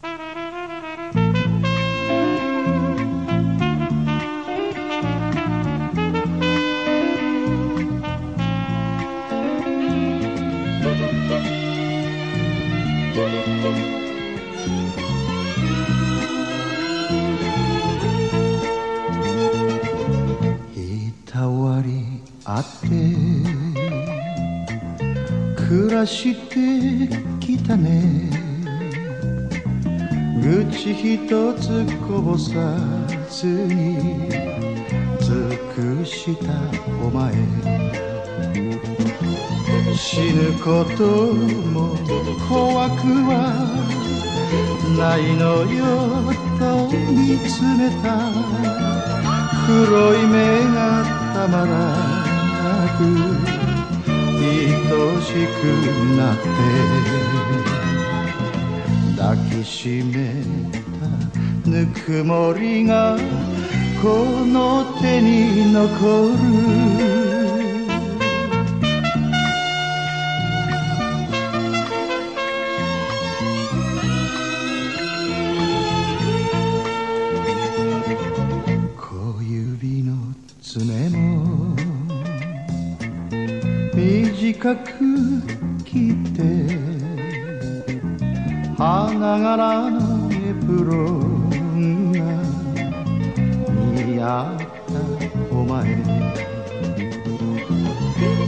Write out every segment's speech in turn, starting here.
いたわりあって暮らしてきたね。愚痴一つこぼさずに尽くしたお前。死ぬことも怖くはないのよと見つめた。黒い目がたまらなく愛しくなって。抱きしめたぬくもりがこの手に残る小指の爪も短く切って花柄のエプロンが似合ったお前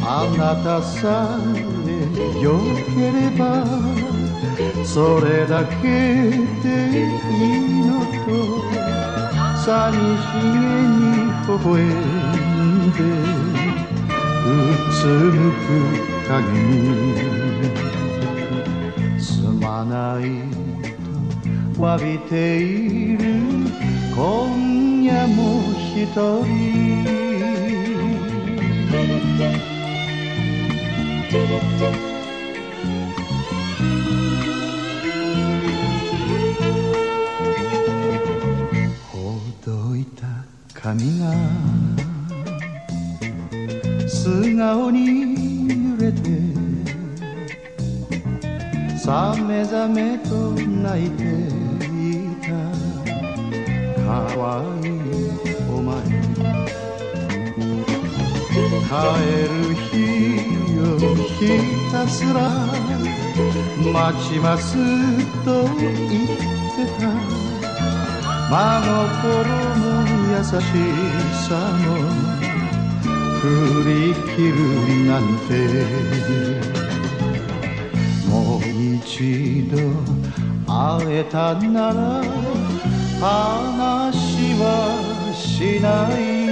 あなたさえよければそれだけでいいのと寂しげに微笑んでうつむく影にいと詫びている。今夜も一人。ほどいた髪が。素顔に揺れさめざめと泣いていた。かわいいお前帰る日をひたすら待ちますと言ってた真心の優しさも振り切るなんて。もう一度会えたなら話はしない。